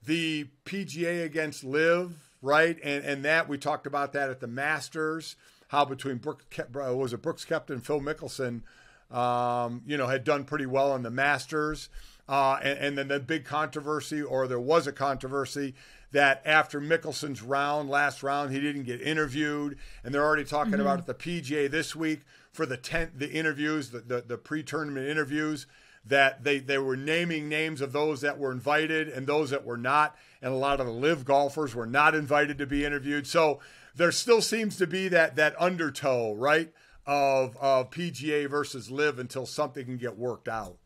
the PGA against LIV, right? And and that we talked about that at the Masters. How between Brooks, was it Brooks Koepka and Phil Mickelson, um, you know, had done pretty well in the Masters. Uh, and, and then the big controversy, or there was a controversy, that after Mickelson's round, last round, he didn't get interviewed, and they're already talking about at the PGA this week for the tent, the interviews, the, the, the pre-tournament interviews, that they, they were naming names of those that were invited and those that were not, and a lot of the LIV golfers were not invited to be interviewed. So there still seems to be that that undertow, right, of of PGA versus LIV until something can get worked out.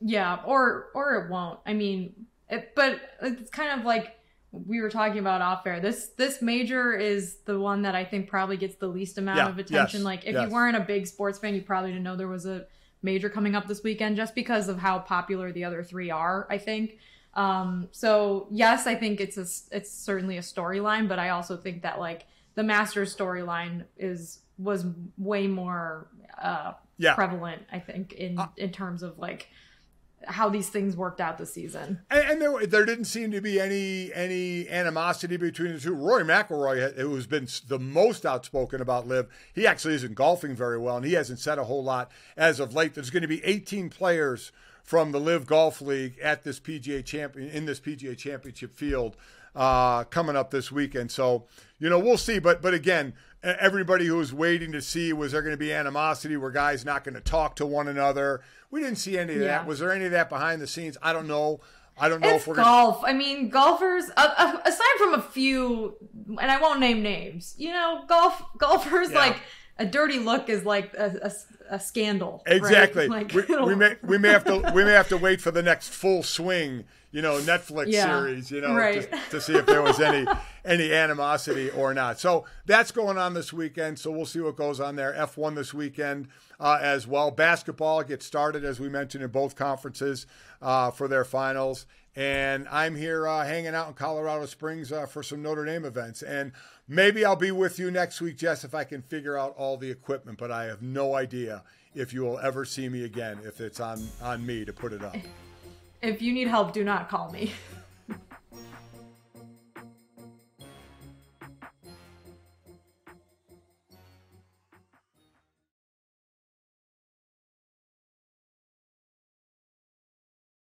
Yeah, or or it won't. I mean, it, but it's kind of like we were talking about off air. This this major is the one that I think probably gets the least amount Yeah, of attention. yes, like if yes. you weren't a big sports fan, you probably didn't know there was a major coming up this weekend just because of how popular the other three are. I think. Um, so yes, I think it's a it's certainly a storyline, but I also think that like the Masters storyline is was way more uh, Yeah. prevalent. I think in in terms of like how these things worked out this season. And, and there, there didn't seem to be any any animosity between the two. Rory McIlroy, who's been the most outspoken about LIV, he actually isn't golfing very well, and he hasn't said a whole lot as of late. There's going to be 18 players from the LIV Golf League at this PGA champion in this PGA Championship field uh, coming up this weekend. So you know we'll see. But but again, everybody who was waiting to see was there going to be animosity? Were guys not going to talk to one another? We didn't see any of Yeah. that. Was there any of that behind the scenes? I don't know. I don't know it's if we're golf. Gonna... I mean, golfers. Uh, aside from a few, and I won't name names. You know, golf golfers yeah. like a dirty look is like a, a, a scandal. Exactly. Right? Like, we, we, may we may have to we may have to wait for the next full swing you know Netflix yeah. series, you know, right. to, to see if there was any any animosity or not. So that's going on this weekend. So we'll see what goes on there. F1 this weekend uh, as well. Basketball gets started as we mentioned in both conferences uh, for their finals. And I'm here uh, hanging out in Colorado Springs uh, for some Notre Dame events. And maybe I'll be with you next week, Jess, if I can figure out all the equipment. But I have no idea if you will ever see me again if it's on on me to put it up. If you need help, do not call me.